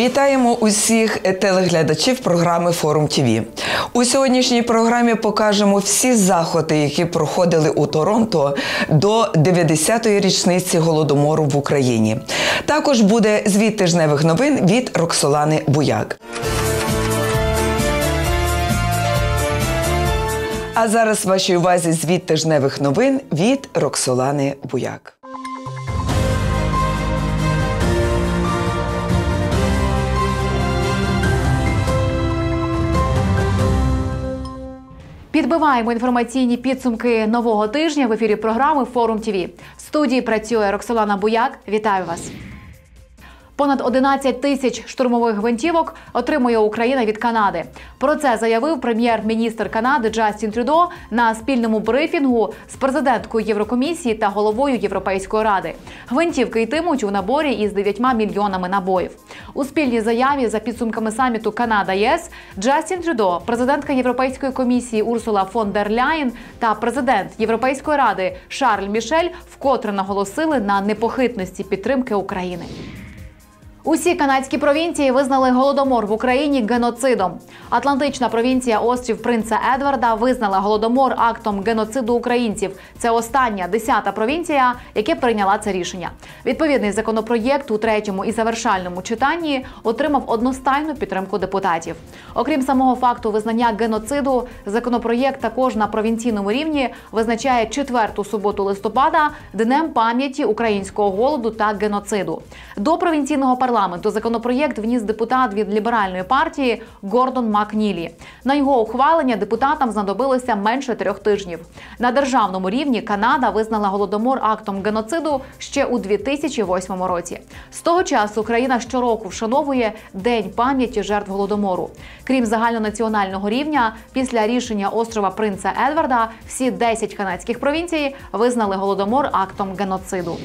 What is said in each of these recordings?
Вітаємо усіх телеглядачів програми Форум ТВ. У сьогоднішній програмі покажемо всі заходи, які проходили у Торонто до 90-ї річниці голодомору в Україні. Також буде звіт тижневих новин від Роксолани Буяк. А зараз вашій увазі звіт тижневих новин від Роксолани Буяк. Підбиваємо інформаційні підсумки нового тижня в ефірі програми Форум ТВ. В студії працює Роксолана Буяк. Вітаю вас. Понад 11 тисяч штурмових гвинтівок отримує Україна від Канади. Про це заявив прем'єр-міністр Канади Джастін Трюдо на спільному брифінгу з президенткою Єврокомісії та головою Європейської ради. Гвинтівки йтимуть у наборі із 9 мільйонами набоїв. У спільній заяві за підсумками саміту Канада ЄС Джастін Трюдо, президентка Європейської комісії Урсула фон дер Ляєн та президент Європейської ради Шарль Мішель вкотре наголосили на непохитності підтримки України. Усі канадські провінції визнали голодомор в Україні геноцидом. Атлантична провінція острів Принца Едварда визнала голодомор актом геноциду українців. Це остання десята провінція, яка прийняла це рішення. Відповідний законопроєкт у третьому і завершальному читанні отримав одностайну підтримку депутатів. Окрім самого факту визнання геноциду, законопроєкт також на провінційному рівні визначає четверту суботу листопада днем пам'яті українського голоду та геноциду. До провінційного парламенту парламенту законопроєкт вніс депутат від ліберальної партії Гордон Макнілі. На його ухвалення депутатам знадобилося менше трьох тижнів. На державному рівні Канада визнала голодомор актом геноциду ще у 2008 році. З того часу Україна щороку вшановує День пам'яті жертв голодомору. Крім загальнонаціонального рівня, після рішення острова Принца Едварда всі 10 канадських провінцій визнали голодомор актом геноциду.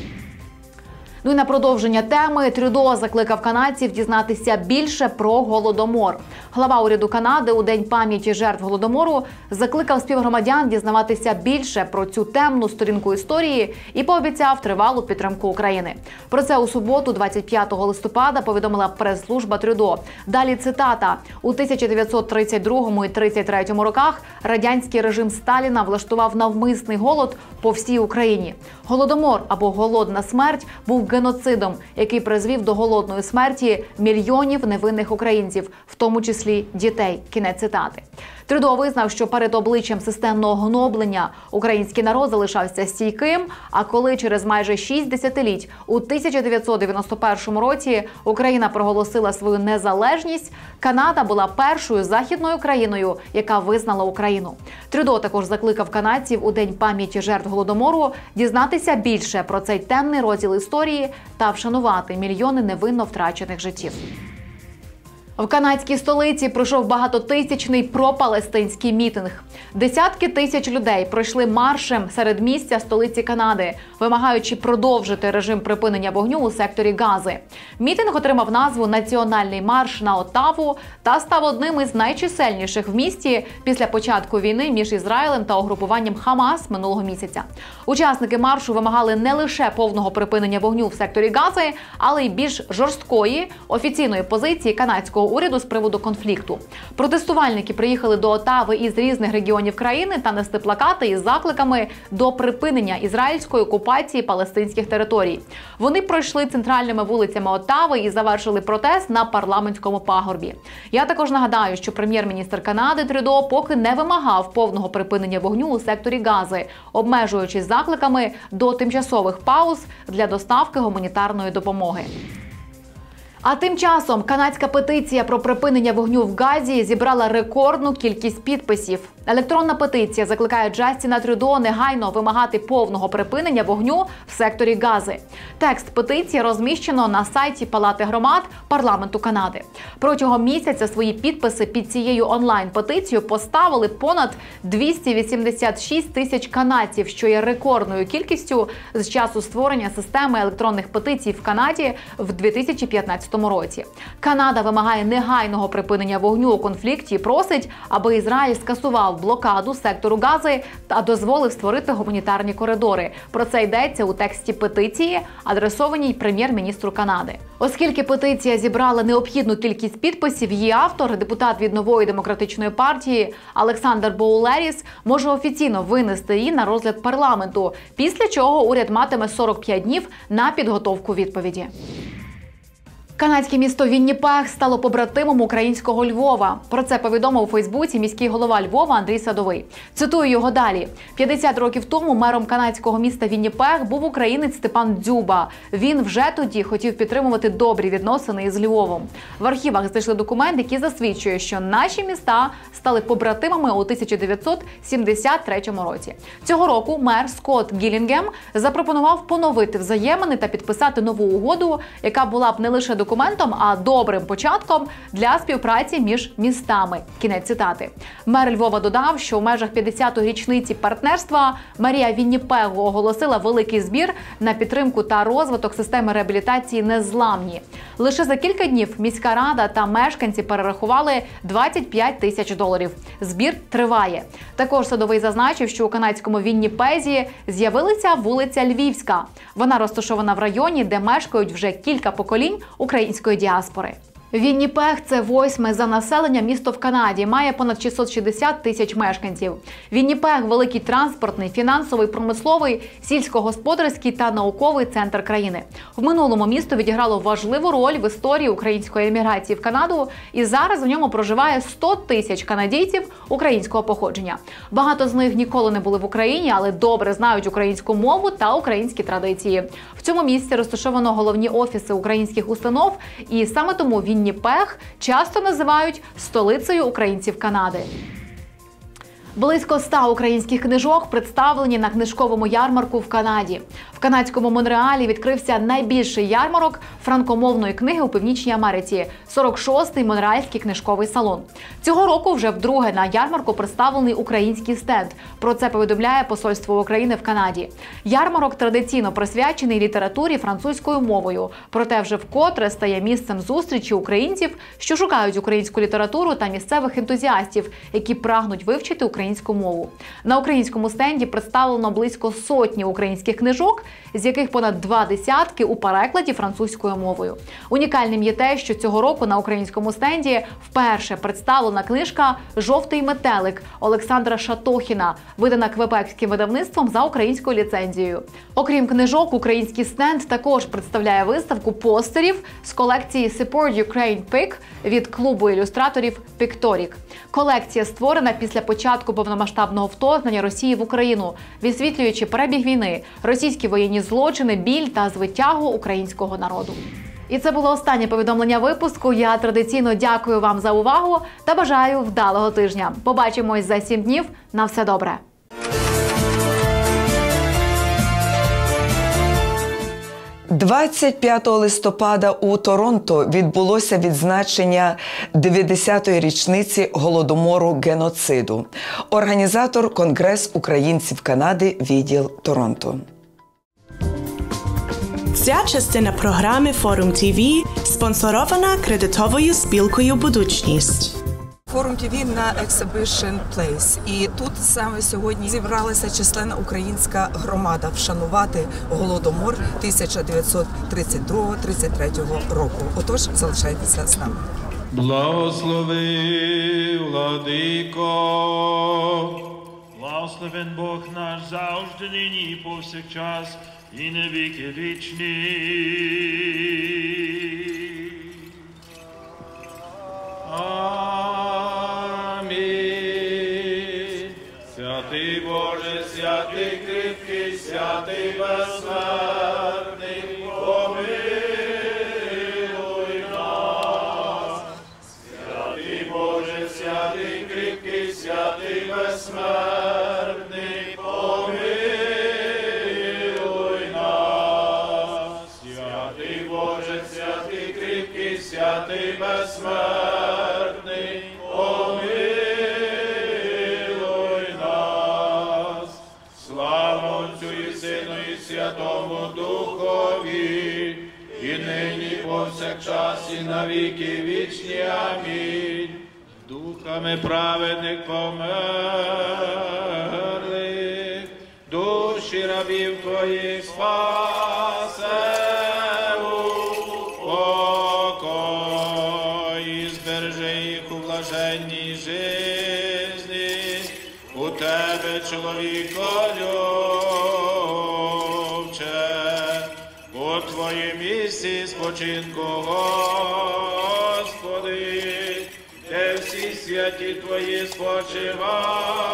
Ну і на продовження теми Трюдо закликав канадців дізнатися більше про голодомор. Глава уряду Канади у день пам'яті жертв голодомору закликав співгромадян дізнаватися більше про цю темну сторінку історії і пообіцяв тривалу підтримку України. Про це у суботу, 25 листопада, повідомила прес-служба Трюдо. Далі цитата у 1932 і 33 роках радянський режим Сталіна влаштував навмисний голод по всій Україні. Голодомор або голодна смерть був геноцидом, який призвів до голодної смерті мільйонів невинних українців, в тому числі дітей. Кінець цитати. Трюдо визнав, що перед обличчям системного гноблення український народ залишався стійким. А коли через майже шість десятиліть у 1991 році Україна проголосила свою незалежність, Канада була першою західною країною, яка визнала Україну. Трюдо також закликав канадців у день пам'яті жертв голодомору дізнатися більше про цей темний розділ історії та вшанувати мільйони невинно втрачених життів. В канадській столиці пройшов багатотисячний пропалестинський мітинг. Десятки тисяч людей пройшли маршем серед місця столиці Канади, вимагаючи продовжити режим припинення вогню у секторі Гази. Мітинг отримав назву Національний марш на Оттаву та став одним із найчисельніших в місті після початку війни між Ізраїлем та угрупуванням Хамас минулого місяця. Учасники маршу вимагали не лише повного припинення вогню в секторі Гази, але й більш жорсткої офіційної позиції канадського уряду з приводу конфлікту. Протестувальники приїхали до Отави із різних регіонів країни та нести плакати із закликами до припинення ізраїльської окупації палестинських територій. Вони пройшли центральними вулицями Отави і завершили протест на парламентському пагорбі. Я також нагадаю, що прем'єр-міністр Канади Трюдо поки не вимагав повного припинення вогню у секторі Гази, обмежуючись закликами до тимчасових пауз для доставки гуманітарної допомоги. А тим часом канадська петиція про припинення вогню в Газі зібрала рекордну кількість підписів. Електронна петиція закликає Джастіна Трюдо негайно вимагати повного припинення вогню в секторі Гази. Текст петиції розміщено на сайті Палати громад парламенту Канади. Протягом місяця свої підписи під цією онлайн-петицією поставили понад 286 тисяч канадців, що є рекордною кількістю з часу створення системи електронних петицій в Канаді в 2015 році. Канада вимагає негайного припинення вогню у конфлікті і просить, аби Ізраїль скасував блокаду сектору Гази та дозволив створити гуманітарні коридори. Про це йдеться у тексті петиції, адресованій прем'єр-міністру Канади. Оскільки петиція зібрала необхідну кількість підписів, її автор, депутат від нової демократичної партії Олександр Боулеріс, може офіційно винести її на розгляд парламенту. Після чого уряд матиме 45 днів на підготовку відповіді. Канадське місто Вінніпех стало побратимом українського Львова. Про це повідомив у Фейсбуці міський голова Львова Андрій Садовий. Цитую його далі: 50 років тому мером канадського міста Вінніпех був українець Степан Дзюба. Він вже тоді хотів підтримувати добрі відносини із Львовом. В архівах знайшли документ, який засвідчує, що наші міста стали побратимами у 1973 році. Цього року мер Скотт Гілінгем запропонував поновити взаємини та підписати нову угоду, яка була б не лише документом, а добрим початком для співпраці між містами. Кінець цитати. Мер Львова додав, що у межах 50-ї річниці партнерства Марія Вінніпегу оголосила великий збір на підтримку та розвиток системи реабілітації незламні. Лише за кілька днів міська рада та мешканці перерахували 25 тисяч доларів. Збір триває. Також садовий зазначив, що у канадському Вінніпезі з'явилася вулиця Львівська. Вона розташована в районі, де мешкають вже кілька поколінь української діаспори. Вінніпех це восьме за населення місто в Канаді. Має понад 660 тисяч мешканців. Вінніпех великий транспортний, фінансовий, промисловий, сільськогосподарський та науковий центр країни. В минулому місто відіграло важливу роль в історії української еміграції в Канаду, і зараз в ньому проживає 100 тисяч канадійців українського походження. Багато з них ніколи не були в Україні, але добре знають українську мову та українські традиції. В цьому місці розташовано головні офіси українських установ, і саме тому Вінніпех часто називають столицею українців Канади. Близько ста українських книжок представлені на книжковому ярмарку в Канаді. Канадському Монреалі відкрився найбільший ярмарок франкомовної книги у Північній Америці 46-й Монреальський книжковий салон. Цього року вже вдруге на ярмарку представлений український стенд. Про це повідомляє Посольство України в Канаді. Ярмарок традиційно присвячений літературі французькою мовою, проте вже вкотре стає місцем зустрічі українців, що шукають українську літературу та місцевих ентузіастів, які прагнуть вивчити українську мову. На українському стенді представлено близько сотні українських книжок, з яких понад два десятки у перекладі французькою мовою. Унікальним є те, що цього року на українському стенді вперше представлена книжка Жовтий метелик Олександра Шатохіна, видана квебекським видавництвом за українською ліцензією. Окрім книжок, український стенд також представляє виставку постерів з колекції Support Ukraine PIC від клубу ілюстраторів Пікторік. Колекція створена після початку повномасштабного вторгнення Росії в Україну, висвітлюючи перебіг війни, російські воєнні злочини, біль та звитягу українського народу. І це було останнє повідомлення випуску. Я традиційно дякую вам за увагу та бажаю вдалого тижня. Побачимось за сім днів. На все добре. – 25 листопада у Торонто відбулося відзначення 90-ї річниці голодомору геноциду. Організатор Конгрес українців Канади, відділ Торонто. Ця частина програми Форум ТВ спонсорована кредитовою спілкою Будучність. Форум ТВ на Exhibition Place. І тут саме сьогодні зібралася численна українська громада вшанувати голодомор 1932-33 року. Отож, залишайтеся з нами. Благослови, владико. Благословен Бог наш завжди нині і повсякчас і на віки вічні. Амінь. Святий Боже, святий кріпкий, святий безсмертний, помилуй нас. Святий Боже, святий кріпкий, святий безсмертний, безсмертний, помилуй нас. Слава Отцю і і Святому Духові, і нині повсякчас і на віки вічні. Амінь. Духами праведних померлих, душі рабів твоїх спасе тебе, чоловіко любче, у твоїм місці спочинку, Господи, де всі святі твої спочивають.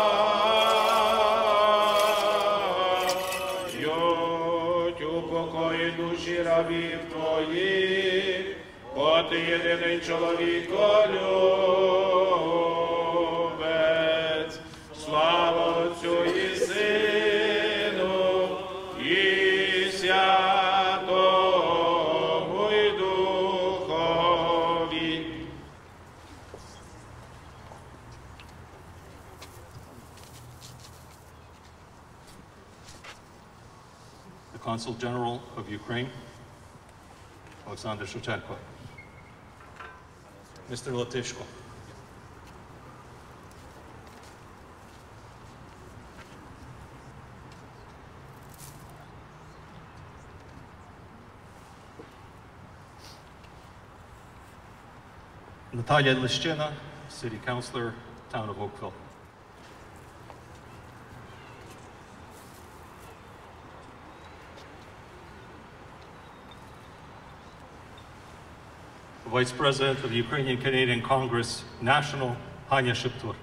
У покої душі рабів твоїх, бо ти єдиний чоловіко любець, Consul General of Ukraine, Alexander Shevchenko. Mr. Latishko. Natalia Lishchina, City Councilor, Town of Oakville. Vice President of the Ukrainian Canadian Congress National, Hanya Shiptur.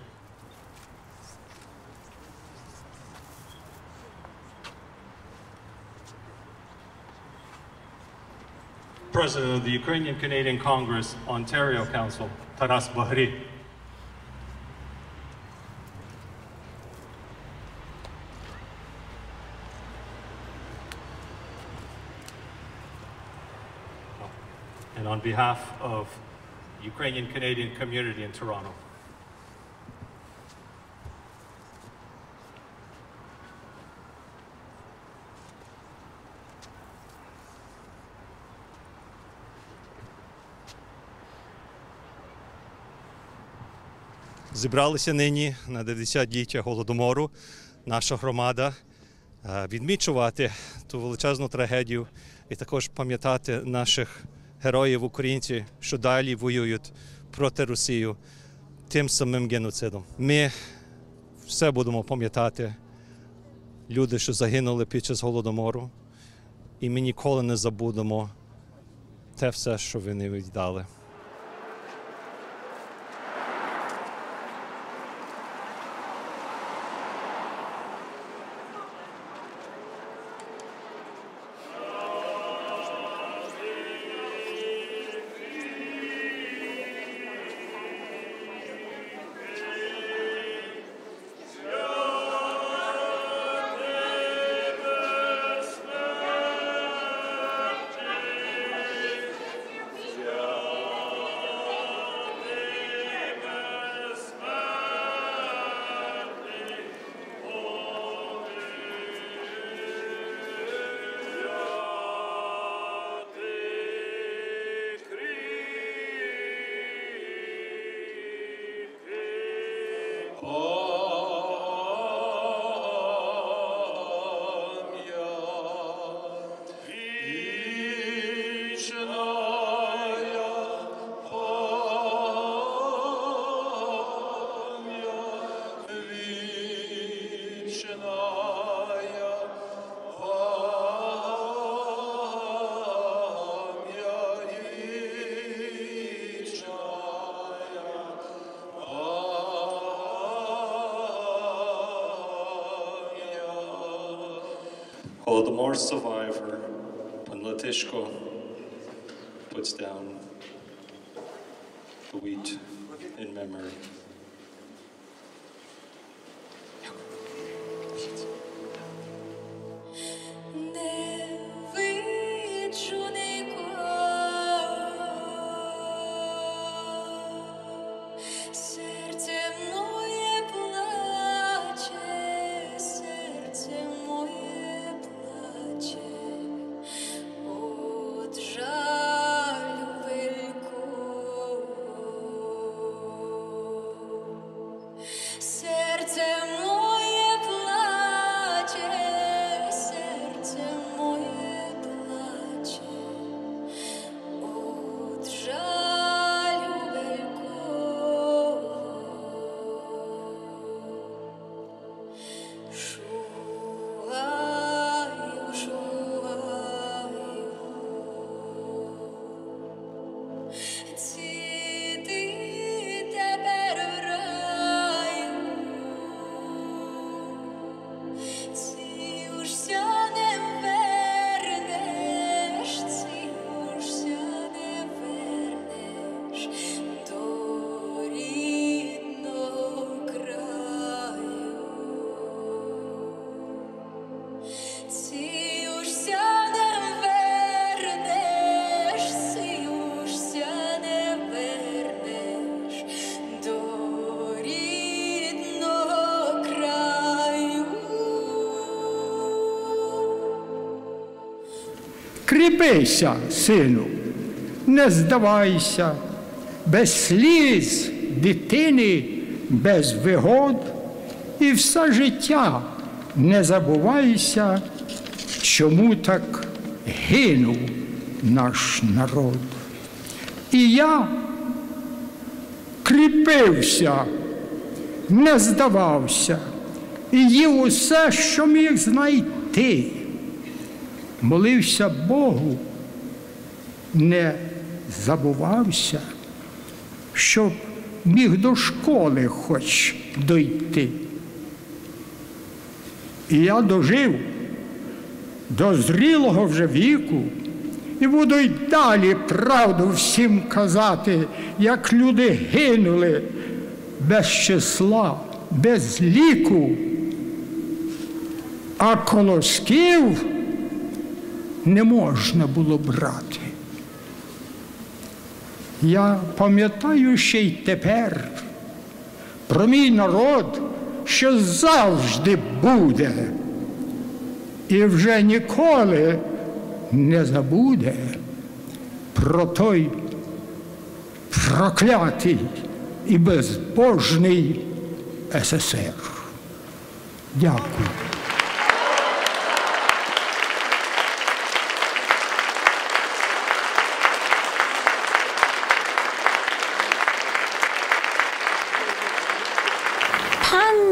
President of the Ukrainian Canadian Congress Ontario Council, Taras Bahri. Behalf of Ukrainian Canadian community in Toronto. Зібралися нині на 90-ліття Голодомору наша громада е, відмічувати ту величезну трагедію і також пам'ятати наших героїв українців, що далі воюють проти Росії тим самим геноцидом. Ми все будемо пам'ятати люди, що загинули під час голодомору, і ми ніколи не забудемо те все, що вони віддали. Holodomor survivor Pan Latishko puts down the wheat in memory. So Кріпися, сину, не здавайся, без сліз дитини, без вигод і все життя не забувайся, чому так гинув наш народ. І я кріпився, не здавався і їв усе, що міг знайти. Молився Богу, не забувався, щоб міг до школи хоч дойти. І я дожив до зрілого вже віку і буду й далі правду всім казати, як люди гинули без числа, без ліку, а колосків не можна було брати. Я пам'ятаю ще й тепер про мій народ, що завжди буде, і вже ніколи не забуде про той проклятий і безбожний СССР. Дякую.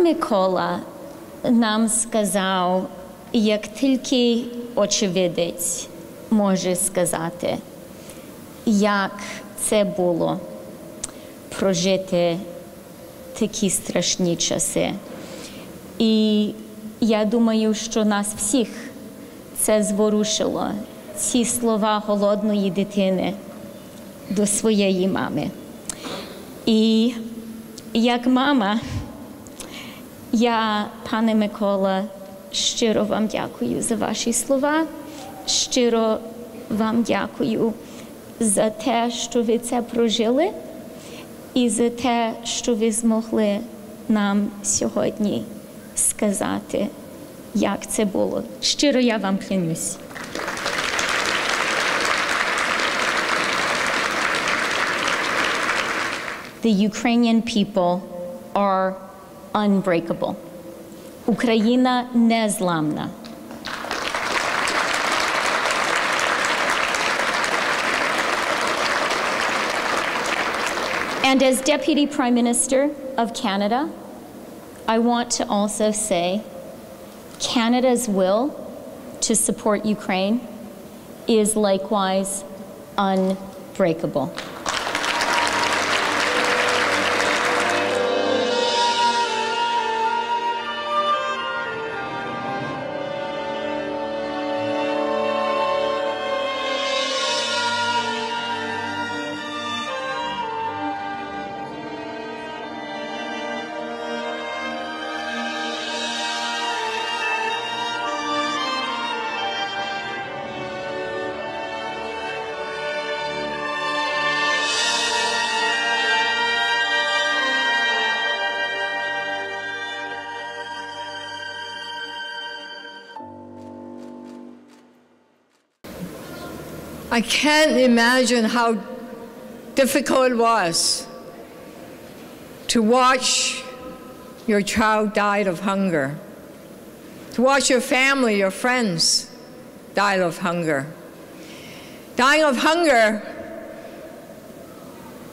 Микола нам сказав, як тільки очевидець може сказати, як це було прожити такі страшні часи. І я думаю, що нас всіх це зворушило, ці слова голодної дитини до своєї мами. І як мама, я, пане Микола, щиро вам дякую за ваші слова. Щиро вам дякую за те, що ви це прожили, і за те, що ви змогли нам сьогодні сказати, як це було. Щиро я вам клянусь. The Ukrainian people are unbreakable. Україна незламна. And as Deputy Prime Minister of Canada, I want to also say Canada's will to support Ukraine is likewise unbreakable. I can't imagine how difficult it was to watch your child die of hunger, to watch your family, your friends die of hunger. Dying of hunger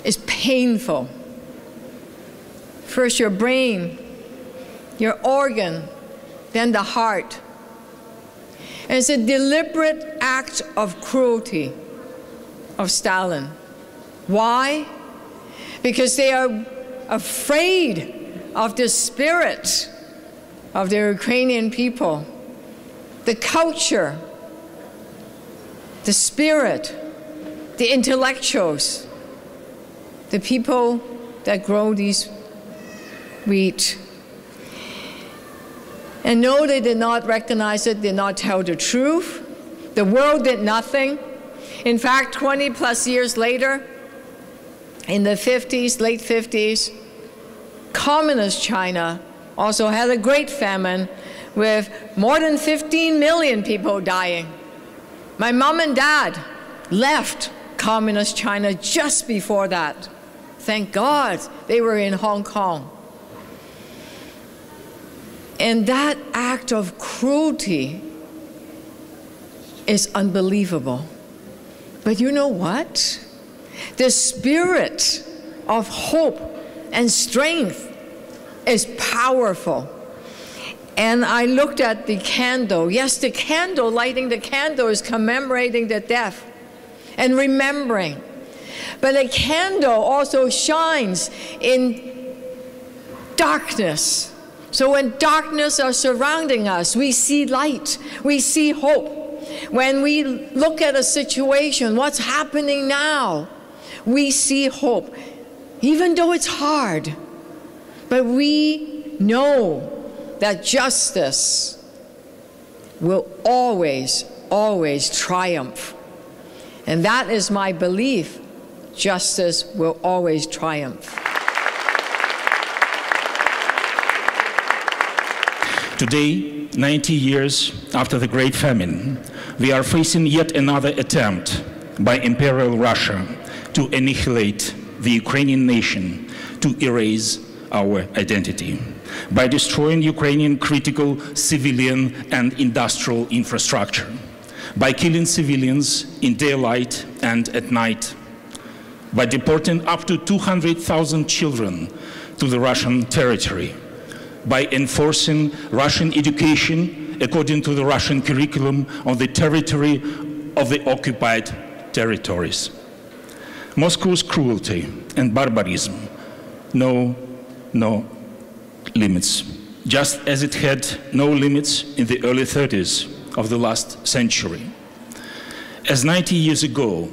is painful. First, your brain, your organ, then the heart. And it's a deliberate act of cruelty of Stalin. Why? Because they are afraid of the spirit of the Ukrainian people, the culture, the spirit, the intellectuals, the people that grow these wheat. And no, they did not recognize it, they did not tell the truth. The world did nothing. In fact, 20 plus years later, in the 50s, late 50s, communist China also had a great famine with more than 15 million people dying. My mom and dad left communist China just before that. Thank God they were in Hong Kong. And that act of cruelty is unbelievable. But you know what? The spirit of hope and strength is powerful. And I looked at the candle. Yes, the candle, lighting the candle, is commemorating the death and remembering. But a candle also shines in darkness. So when darkness are surrounding us, we see light, we see hope. When we look at a situation, what's happening now, we see hope, even though it's hard. But we know that justice will always, always triumph. And that is my belief. Justice will always triumph. Today, 90 years after the Great Famine, we are facing yet another attempt by Imperial Russia to annihilate the Ukrainian nation, to erase our identity. By destroying Ukrainian critical civilian and industrial infrastructure, by killing civilians in daylight and at night, by deporting up to 200,000 children to the Russian territory, by enforcing Russian education according to the Russian curriculum on the territory of the occupied territories. Moscow's cruelty and barbarism know no limits, just as it had no limits in the early 30s of the last century. As 90 years ago,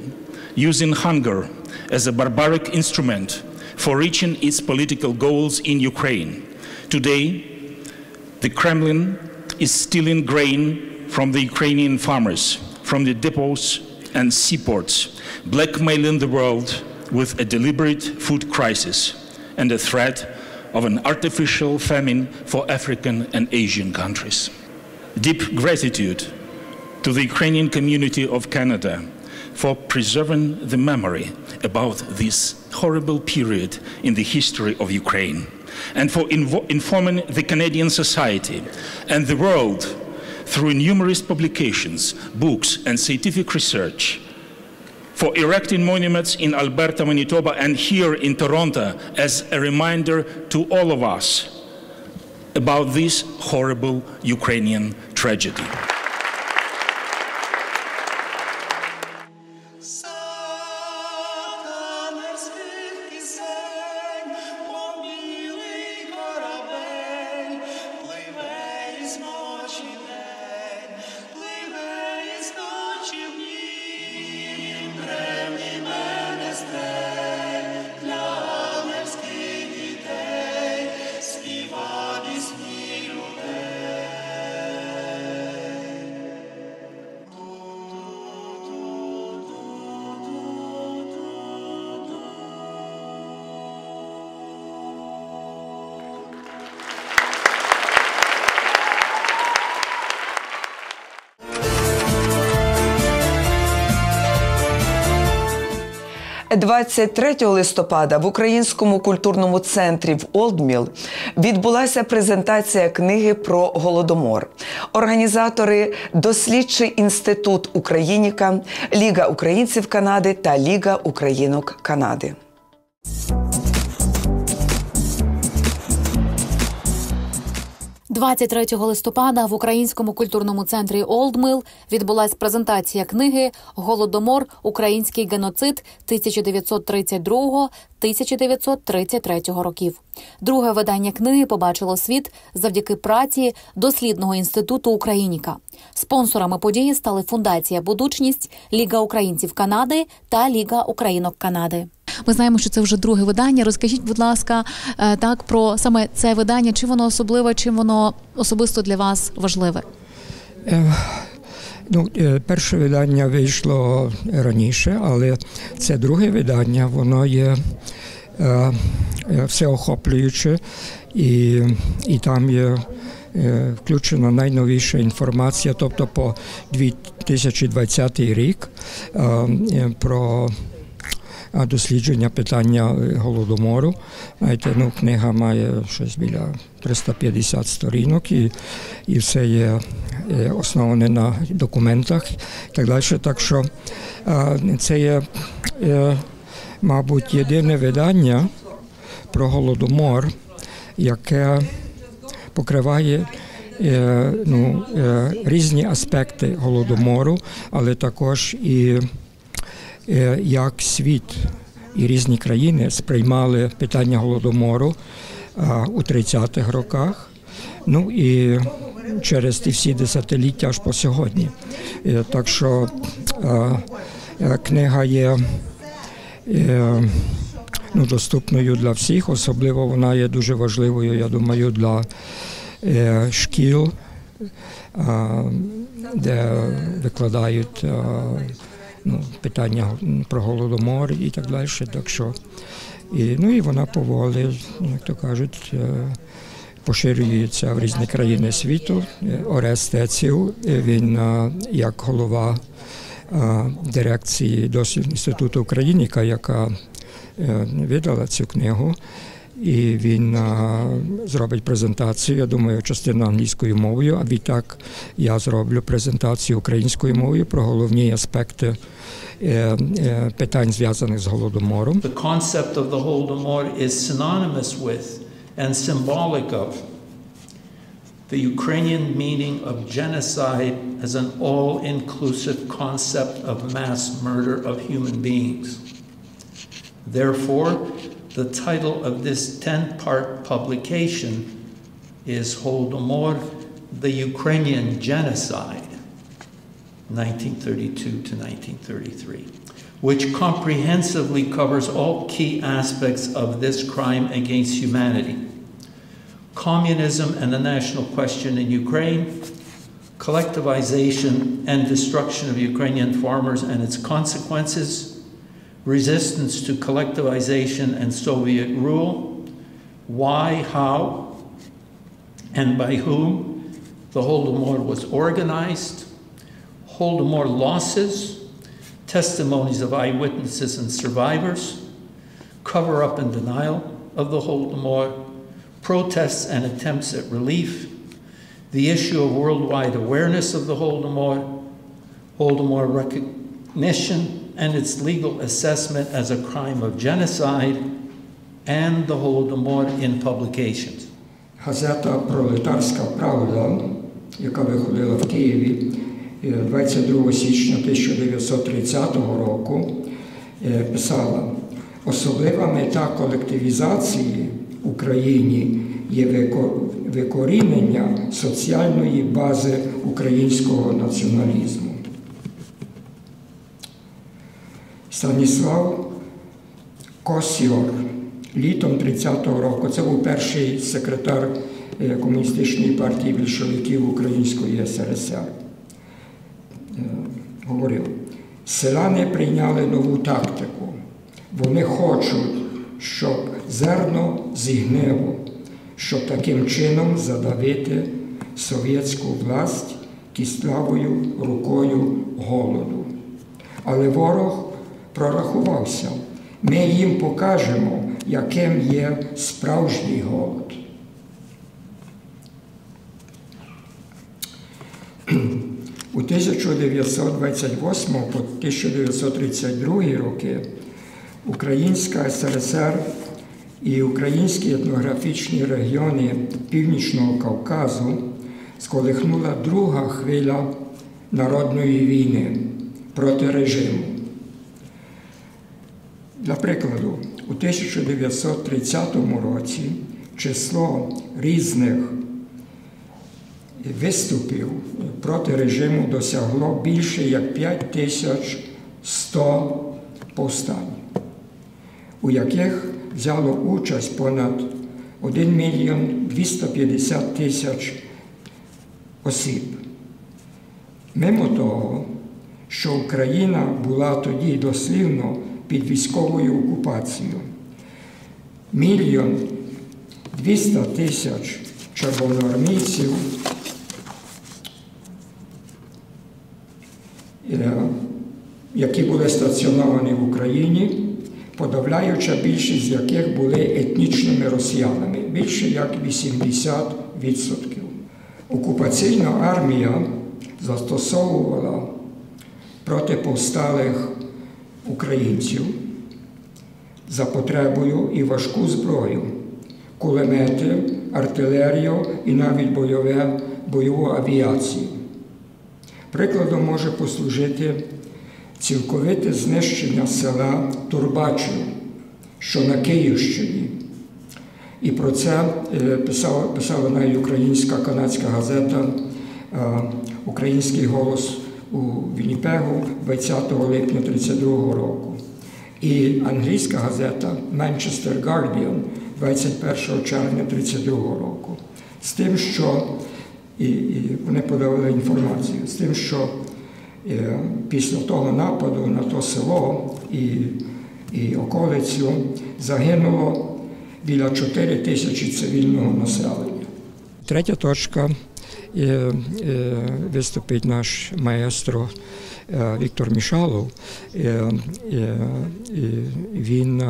using hunger as a barbaric instrument for reaching its political goals in Ukraine, today the Kremlin is stealing grain from the Ukrainian farmers, from the depots and seaports, blackmailing the world with a deliberate food crisis and a threat of an artificial famine for African and Asian countries. Deep gratitude to the Ukrainian community of Canada for preserving the memory about this horrible period in the history of Ukraine and for informing the Canadian society and the world through numerous publications, books, and scientific research for erecting monuments in Alberta, Manitoba, and here in Toronto as a reminder to all of us about this horrible Ukrainian tragedy. – 23 листопада в Українському культурному центрі в Олдміл відбулася презентація книги про голодомор. Організатори Дослідчий інститут Україніка, Ліга українців Канади та Ліга Українок Канади. – 23 листопада в українському культурному центрі Олдмил відбулась презентація книги Голодомор. Український геноцид 1932-1933 років. Друге видання книги побачило світ завдяки праці дослідного інституту Україніка. Спонсорами події стали Фундація Будучність, Ліга українців Канади та Ліга Українок Канади. Ми знаємо, що це вже друге видання. Розкажіть, будь ласка, е, так про саме це видання, чи воно особливе, чим воно особисто для вас важливе? Е, Ну, е, перше видання вийшло раніше, але це друге видання, воно є всеохоплююче, і, і там є включена найновіша інформація, тобто по 2020 рік про дослідження питання е, голодомору. Знаєте, ну, книга має щось біля 350 сторінок, і, і все є е, основане на документах і так далі. Так що це є, е, мабуть, єдине видання про голодомор, яке покриває ну, різні аспекти голодомору, але також і як світ і різні країни сприймали питання голодомору у 30-х роках. Ну і через ті всі десятиліття аж по сьогодні. Е, Так що е, е, книга є е, ну, доступною для всіх, особливо вона є дуже важливою, я думаю, для е, шкіл, де викладають ну, питання про голодомор і так далі. Так що, і, ну і вона поволі, як то кажуть, е, поширюється в різні країни світу. Е, Орест Еців, е, він як голова дирекції дослідного інституту Україніка, яка видала цю книгу. І він зробить презентацію, я думаю, частину англійською мовою, а відтак я зроблю презентацію українською мовою про головні аспекти е, е, питань, зв'язаних з голодомором. The concept of the Holodomor is synonymous with and symbolic of the Ukrainian meaning of genocide as an all inclusive concept of mass murder of human beings. Therefore, the title of this 10 part publication is Holodomor, the Ukrainian Genocide. 1932 to 1933, which comprehensively covers all key aspects of this crime against humanity communism and the national question in Ukraine, collectivization and destruction of Ukrainian farmers and its consequences, resistance to collectivization and Soviet rule, why, how, and by whom? The Holodomor was organized, Holodomor losses, testimonies of eyewitnesses and survivors, cover up and denial of the Holodomor, protests and attempts at relief, the issue of worldwide awareness of the Holodomor, Holodomor recognition and its legal assessment as a crime of genocide, and the Holodomor in publications. Газета Пролетарська правда, яка виходила в Києві е, 22 січня 1930 року, е, писала: особлива мета колективізації в Україні є викорінення соціальної бази українського націоналізму. Станіслав Косіор літом 30-го року. Це був перший секретар е, Комуністичної партії більшовиків Української СРСР. Е, Говорив, селяни прийняли нову тактику. Вони хочуть, щоб зерно зігнило, щоб таким чином задавити совєтську власть кістлявою рукою голоду. Але ворог прорахувався. Ми їм покажемо, яким є справжній голод. У 1928 по 1932 роки Українська СРСР і українські етнографічні регіони Північного Кавказу сколихнула друга хвиля народної війни проти режиму. Для прикладу, у 1930 році число різних виступів проти режиму досягло більше як 5100 повстань, у яких взяло участь понад 1 мільйон 250 тисяч осіб. Мимо того, що Україна була тоді дослівно під військовою окупацією. Мільйон 200 тисяч червоноармійців. е, які були стаціоновані в Україні, подавляюча більшість з яких були етнічними росіянами, більше як 80%. Окупаційна армія застосовувала проти повсталих українців за потребою і важку зброю, кулемети, артилерію і навіть бойове, бойову авіацію. Прикладом може послужити цілковите знищення села Турбачів, що на Київщині. І про це е, писала, писала навіть українська канадська газета е, Український голос у Вінніпегу 20 липня 1932 року. І англійська газета Manchester Guardian 21 червня 1932 року. З тим, що і, і вони подавали інформацію, з тим, що е, після того нападу на то село і, і околицю загинуло біля 4 тисячі цивільного населення. Третя точка е, е, виступить наш маестро е, Віктор Мішалов. Е, і він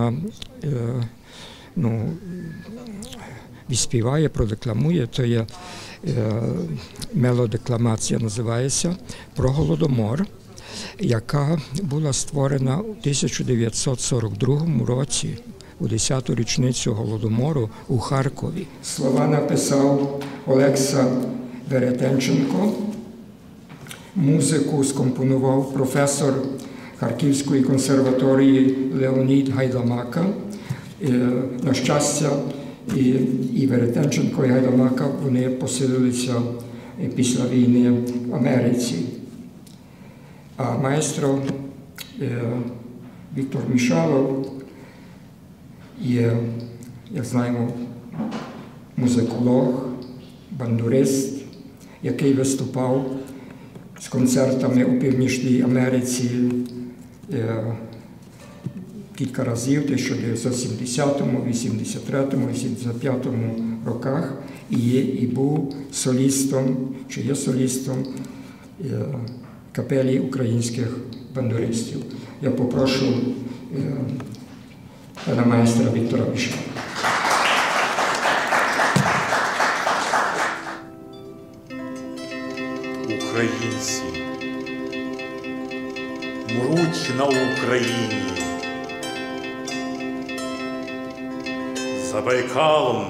ну, відспіває, продекламує, то є мелодекламація називається про Голодомор, яка була створена у 1942 році, у 10-ту річницю Голодомору у Харкові. Слова написав Олекса Веретенченко, музику скомпонував професор Харківської консерваторії Леонід Гайдамака. Е, На щастя, і, Веретенченко, і Гайдамака вони поселилися е, після війни в Америці. А маестро е, Віктор Мішалов є, як знаємо, музиколог, бандурист, який виступав з концертами у Північній Америці е, кілька разів, в 1970, 83, 85 роках, і, є, і був солістом, чи є солістом е, капелі українських бандуристів. Я попрошу е, пана майстра Віктора Міша. Українці мруть на Україні. За Байкалом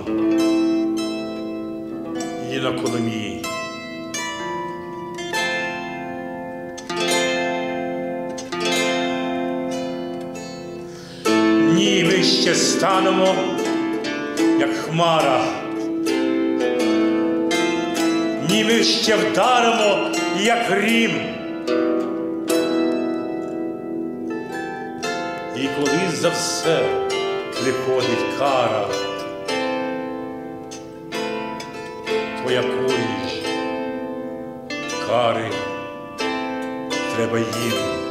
і на Коломії. Ні, ми ще станемо, як хмара. Ні, ми ще вдаримо, як грім. І коли за все приходить кара, то якої ж кари треба їм.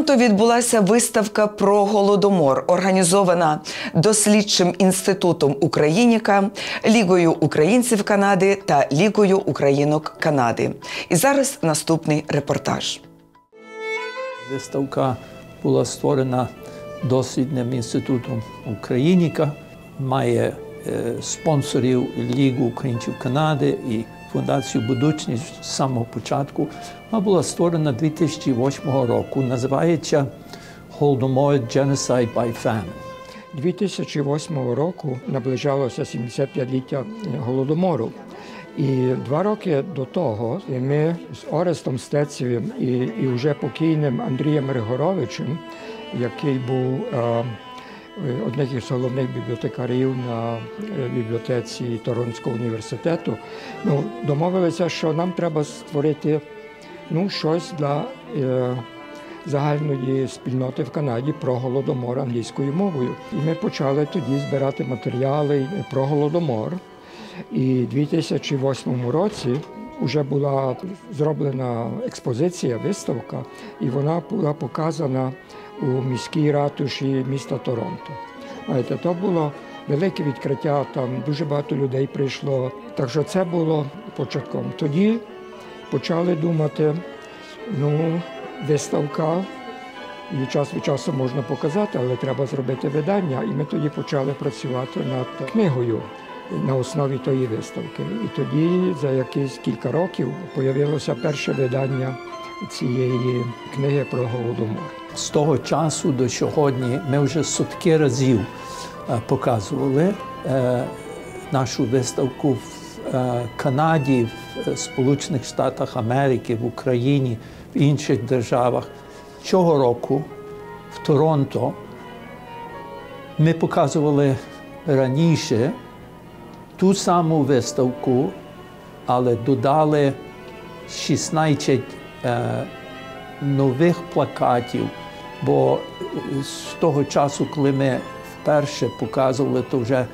В Торонто відбулася виставка про голодомор, організована дослідчим інститутом Україніка, Лігою українців Канади та Лігою українок Канади. І зараз наступний репортаж. Виставка була створена дослідним інститутом Україніка, має е, спонсорів Лігу українців Канади і Фундацію Будучність з самого початку. Вона була створена 2008 року. Називається Holodomor Genocide by Famine. 2008 року наближалося 75-ліття голодомору. І два роки до того ми з Орестом Стецевим і, і вже покійним Андрієм Григоровичем, який був е, одним із головних бібліотекарів на е, бібліотеці Торонського університету, ну, домовилися, що нам треба створити ну, щось для е, загальної спільноти в Канаді про голодомор англійською мовою. І ми почали тоді збирати матеріали про голодомор. І в 2008 році вже була зроблена експозиція, виставка, і вона була показана у міській ратуші міста Торонто. Знаєте, то було велике відкриття, там дуже багато людей прийшло. Так що це було початком. Тоді почали думати, ну, виставка, її час від часу можна показати, але треба зробити видання. І ми тоді почали працювати над книгою на основі тої виставки. І тоді за якісь кілька років появилося перше видання цієї книги про голодомор. З того часу до сьогодні ми вже сотки разів е, показували е, нашу виставку в е, Канаді, в Сполучених Штатах Америки, в Україні, в інших державах. Цього року в Торонто ми показували раніше ту саму виставку, але додали 16 е, нових плакатів. Бо з того часу, коли ми вперше показували, то вже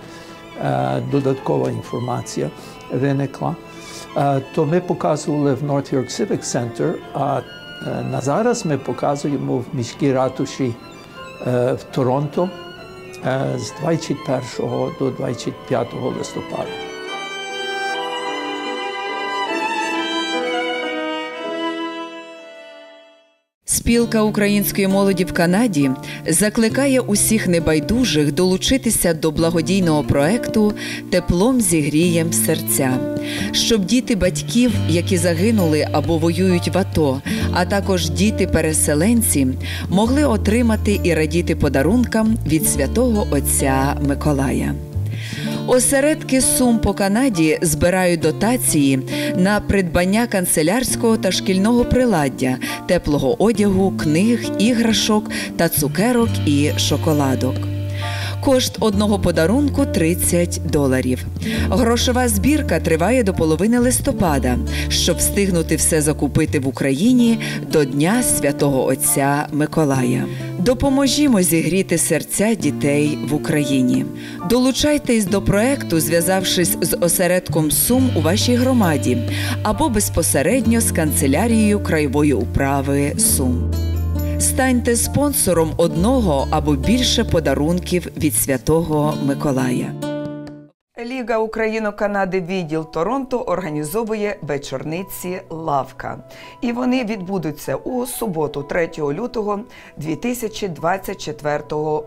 е, додаткова інформація виникла. Е, то ми показували в North York Civic Center, а е, на зараз ми показуємо в міській ратуші е, в Торонто е, з 21 до 25 листопада. Спілка української молоді в Канаді закликає усіх небайдужих долучитися до благодійного проекту Теплом зігрієм серця, щоб діти батьків, які загинули або воюють в АТО, а також діти-переселенці, могли отримати і радіти подарункам від святого Отця Миколая. Осередки Сум по Канаді збирають дотації на придбання канцелярського та шкільного приладдя, теплого одягу, книг, іграшок та цукерок і шоколадок. Кошт одного подарунку 30 доларів. Грошова збірка триває до половини листопада, щоб встигнути все закупити в Україні до Дня Святого Отця Миколая. Допоможімо зігріти серця дітей в Україні. Долучайтесь до проекту, зв'язавшись з осередком Сум у вашій громаді або безпосередньо з канцелярією краєвої управи Сум. Станьте спонсором одного або більше подарунків від Святого Миколая. Ліга Україно-Канади відділ Торонто організовує вечорниці Лавка. І вони відбудуться у суботу, 3 лютого 2024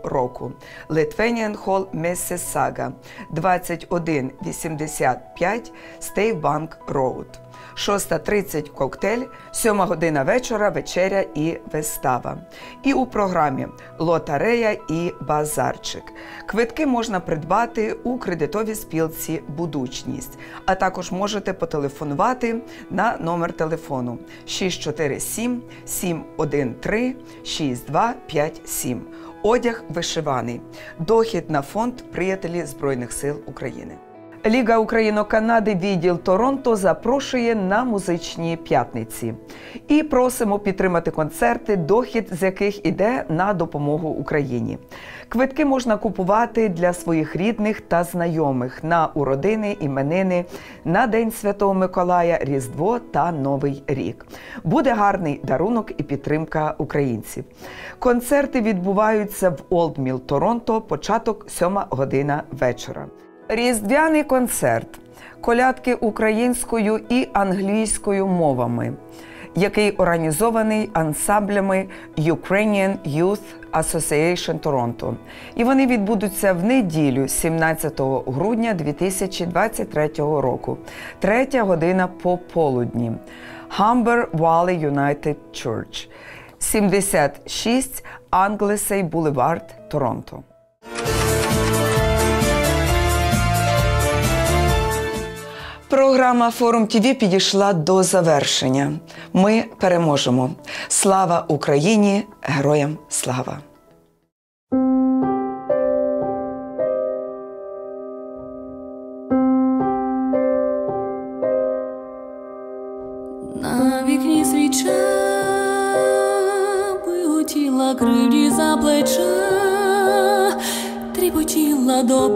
року. Lithuanian Hall Mississauga, 2185 State Bank Road. 6.30 коктейль, 7 година вечора, вечеря і вистава. І у програмі Лотарея і Базарчик. Квитки можна придбати у кредитовій спілці Будучність, а також можете потелефонувати на номер телефону 647 713 6257. Одяг вишиваний. Дохід на фонд Приятелі Збройних сил України. Ліга Україно-Канади відділ Торонто запрошує на музичні п'ятниці і просимо підтримати концерти, дохід з яких іде на допомогу Україні. Квитки можна купувати для своїх рідних та знайомих на уродини, іменини, на День Святого Миколая, Різдво та Новий рік. Буде гарний дарунок і підтримка українців. Концерти відбуваються в Олдміл Торонто, початок 7 година вечора. Різдвяний концерт, колядки українською і англійською мовами, який організований ансамблями Ukrainian Youth Association Toronto. І вони відбудуться в неділю, 17 грудня 2023 року, третя година пополудні. Humber Valley United Church, 76 Англесей Булевард, Торонто. Програма Форум ТІВІ підійшла до завершення. Ми переможемо. Слава Україні! Героям слава! На вікні свіча миготіла кривді за плеча, тріпотіла до